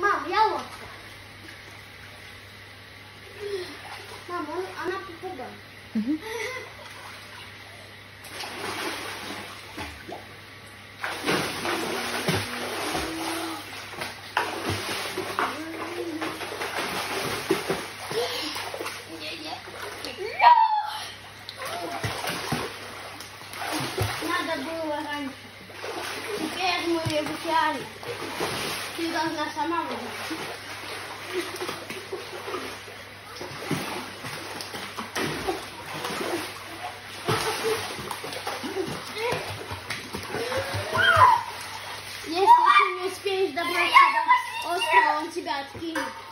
Мам, я лодка. Мам, он, она попугай. Надо было раньше. Теперь мы в океане. Ты должна сама выжить. Если ты не успеешь добраться до острова, он тебя откинет.